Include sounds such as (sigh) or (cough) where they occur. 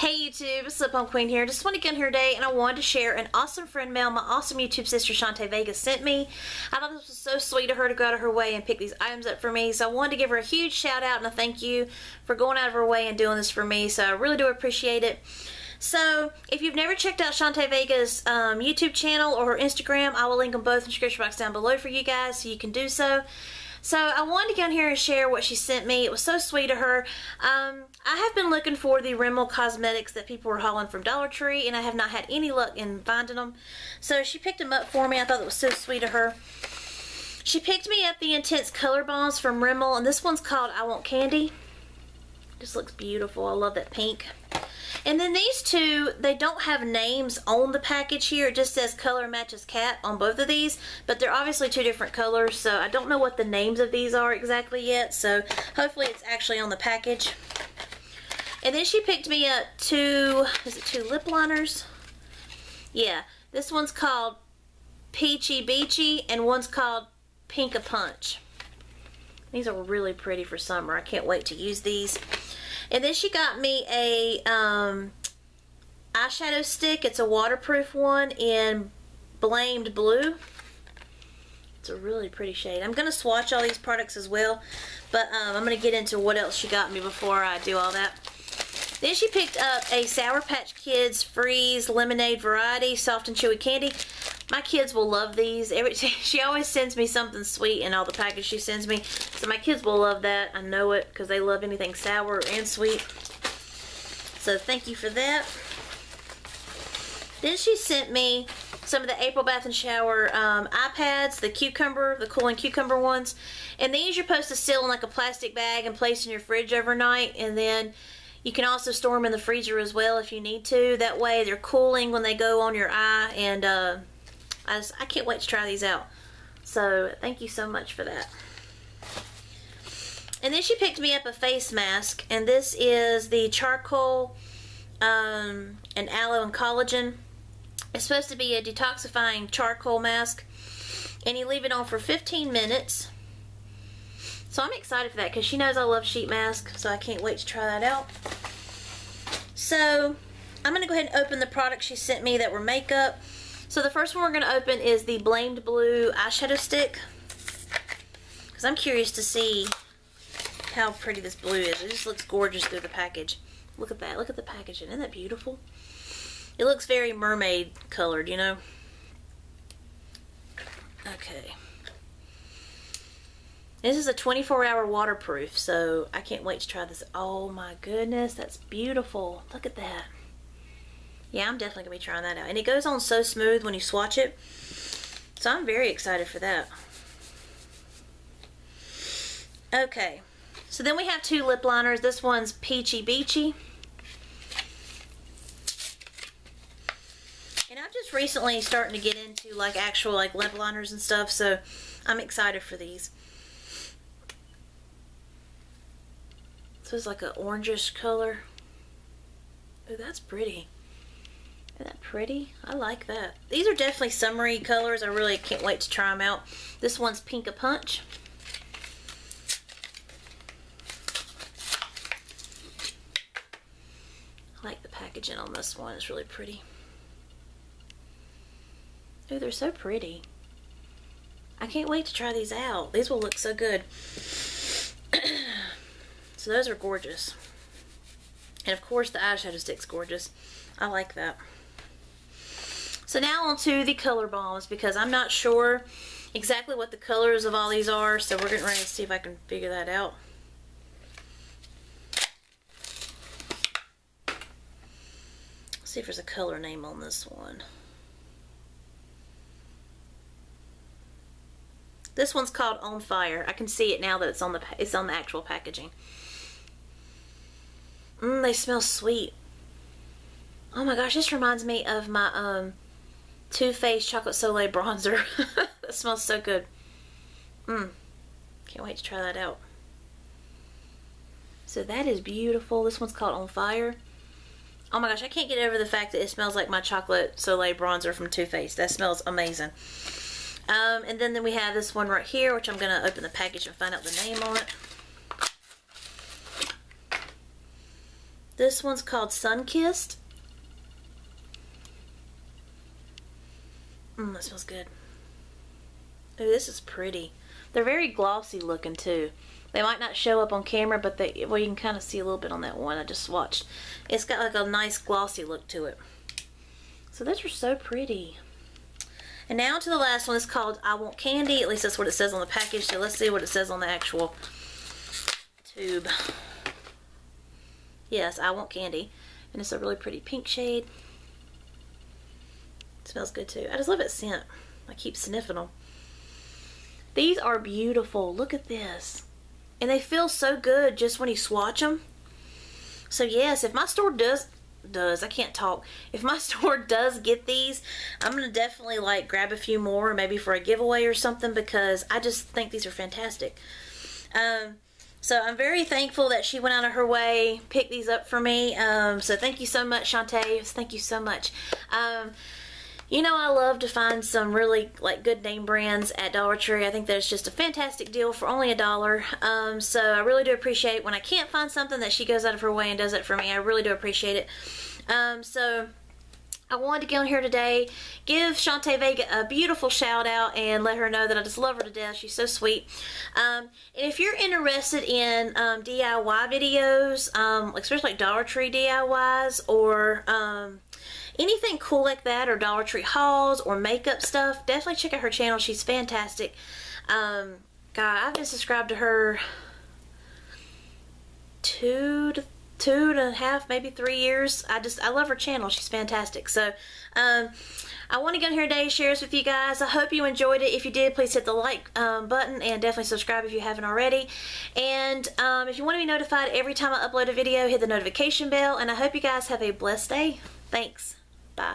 Hey YouTube, Lip Balm Queen here. Just want to get in here today and I wanted to share an awesome friend mail my awesome YouTube sister Shante Vega sent me. I thought this was so sweet of her to go out of her way and pick these items up for me. So I wanted to give her a huge shout out and a thank you for going out of her way and doing this for me. So I really do appreciate it. So, if you've never checked out Shante Vega's um, YouTube channel or her Instagram, I will link them both in the description box down below for you guys so you can do so. So I wanted to on here and share what she sent me. It was so sweet of her. Um, I have been looking for the Rimmel cosmetics that people were hauling from Dollar Tree, and I have not had any luck in finding them. So she picked them up for me. I thought that was so sweet of her. She picked me up the Intense Color Bombs from Rimmel, and this one's called I Want Candy. Just looks beautiful. I love that pink. And then these two, they don't have names on the package here. It just says color matches cat on both of these, but they're obviously two different colors, so I don't know what the names of these are exactly yet, so hopefully it's actually on the package. And then she picked me up two, is it two lip liners? Yeah, this one's called Peachy Beachy, and one's called Pink a Punch. These are really pretty for summer. I can't wait to use these. And then she got me a um, eyeshadow stick. It's a waterproof one in Blamed Blue. It's a really pretty shade. I'm going to swatch all these products as well. But um, I'm going to get into what else she got me before I do all that. Then she picked up a Sour Patch Kids Freeze Lemonade Variety Soft and Chewy Candy. My kids will love these. Every (laughs) She always sends me something sweet in all the packages she sends me. So my kids will love that. I know it because they love anything sour and sweet. So thank you for that. Then she sent me some of the April Bath and Shower um, iPads, the cucumber, the cooling cucumber ones. And these you're supposed to seal in like a plastic bag and place in your fridge overnight. And then you can also store them in the freezer as well if you need to. That way they're cooling when they go on your eye. And uh, I, just, I can't wait to try these out. So thank you so much for that. And then she picked me up a face mask. And this is the charcoal um, and aloe and collagen. It's supposed to be a detoxifying charcoal mask. And you leave it on for 15 minutes. So I'm excited for that because she knows I love sheet mask. So I can't wait to try that out. So I'm going to go ahead and open the products she sent me that were makeup. So the first one we're going to open is the Blamed Blue eyeshadow stick. Because I'm curious to see how pretty this blue is. It just looks gorgeous through the package. Look at that. Look at the packaging. Isn't that beautiful? It looks very mermaid colored, you know? Okay. This is a 24 hour waterproof, so I can't wait to try this. Oh my goodness, that's beautiful. Look at that. Yeah, I'm definitely going to be trying that out. And it goes on so smooth when you swatch it. So I'm very excited for that. Okay. So then we have two lip liners. This one's Peachy Beachy. And I'm just recently starting to get into like actual like lip liners and stuff. So I'm excited for these. So it's like an orangish color. Oh, that's pretty. Isn't that pretty? I like that. These are definitely summery colors. I really can't wait to try them out. This one's Pink a Punch. I like the packaging on this one. It's really pretty. Oh, they're so pretty. I can't wait to try these out. These will look so good. (clears throat) so those are gorgeous. And of course the eyeshadow stick's gorgeous. I like that. So now on to the color bombs because I'm not sure exactly what the colors of all these are. So we're getting ready to see if I can figure that out. Let's see if there's a color name on this one. This one's called On Fire. I can see it now that it's on the it's on the actual packaging. Mmm, they smell sweet. Oh my gosh, this reminds me of my um Too Faced Chocolate Soleil Bronzer. (laughs) that smells so good. Mmm. Can't wait to try that out. So that is beautiful. This one's called On Fire. Oh my gosh, I can't get over the fact that it smells like my Chocolate Soleil Bronzer from Too Faced. That smells amazing. Um, and then, then we have this one right here, which I'm going to open the package and find out the name on it. This one's called Sun Kissed. Mmm, that smells good. Ooh, this is pretty. They're very glossy looking too. They might not show up on camera, but they well you can kind of see a little bit on that one I just watched. It's got like a nice glossy look to it. So those are so pretty. And now to the last one. It's called I Want Candy. At least that's what it says on the package. So let's see what it says on the actual tube. Yes, I Want Candy. And it's a really pretty pink shade. Smells good too. I just love its scent. I keep sniffing them. These are beautiful. Look at this. And they feel so good just when you swatch them. So yes, if my store does does I can't talk if my (laughs) store does get these I'm gonna definitely like grab a few more maybe for a giveaway or something because I just think these are fantastic um, so I'm very thankful that she went out of her way pick these up for me um, so thank you so much Shante thank you so much um, you know I love to find some really like good name brands at Dollar Tree. I think that's just a fantastic deal for only a dollar. Um, so I really do appreciate when I can't find something that she goes out of her way and does it for me. I really do appreciate it. Um, so I wanted to get on here today, give Shante Vega a beautiful shout out and let her know that I just love her to death. She's so sweet. Um, and if you're interested in um, DIY videos, um, especially like Dollar Tree DIYs or um, anything cool like that or Dollar Tree hauls or makeup stuff, definitely check out her channel. She's fantastic. Um, God, I've been subscribed to her two to two and a half, maybe three years. I just, I love her channel. She's fantastic. So, um, I want to get on here today share this with you guys. I hope you enjoyed it. If you did, please hit the like um, button and definitely subscribe if you haven't already. And um, if you want to be notified every time I upload a video, hit the notification bell. And I hope you guys have a blessed day. Thanks. Bye.